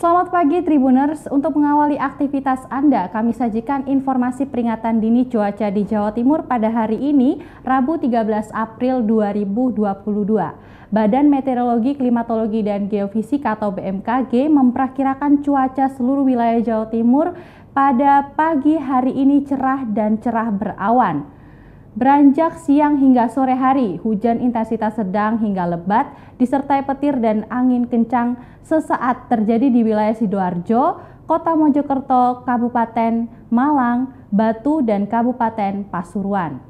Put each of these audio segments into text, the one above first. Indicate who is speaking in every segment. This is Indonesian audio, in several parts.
Speaker 1: Selamat pagi Tribuners, untuk mengawali aktivitas Anda, kami sajikan informasi peringatan dini cuaca di Jawa Timur pada hari ini, Rabu 13 April 2022. Badan Meteorologi, Klimatologi, dan Geofisika atau BMKG memperkirakan cuaca seluruh wilayah Jawa Timur pada pagi hari ini cerah dan cerah berawan. Beranjak siang hingga sore hari, hujan intensitas sedang hingga lebat disertai petir dan angin kencang sesaat terjadi di wilayah Sidoarjo, Kota Mojokerto, Kabupaten Malang, Batu, dan Kabupaten Pasuruan.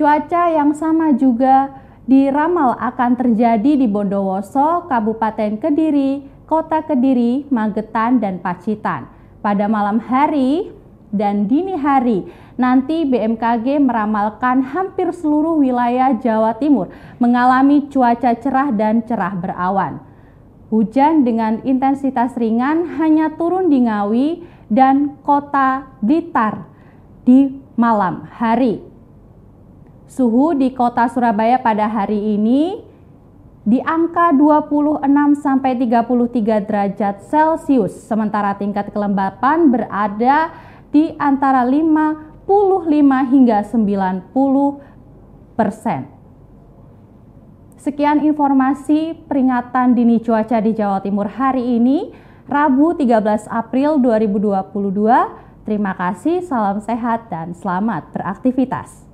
Speaker 1: Cuaca yang sama juga diramal akan terjadi di Bondowoso, Kabupaten Kediri, Kota Kediri, Magetan, dan Pacitan. Pada malam hari, dan dini hari. Nanti BMKG meramalkan hampir seluruh wilayah Jawa Timur mengalami cuaca cerah dan cerah berawan. Hujan dengan intensitas ringan hanya turun di Ngawi dan kota Blitar di malam hari. Suhu di kota Surabaya pada hari ini di angka 26 sampai 33 derajat Celcius, sementara tingkat kelembapan berada di antara 55 hingga 90 persen. Sekian informasi peringatan dini cuaca di Jawa Timur hari ini, Rabu 13 April 2022. Terima kasih, salam sehat dan selamat beraktivitas.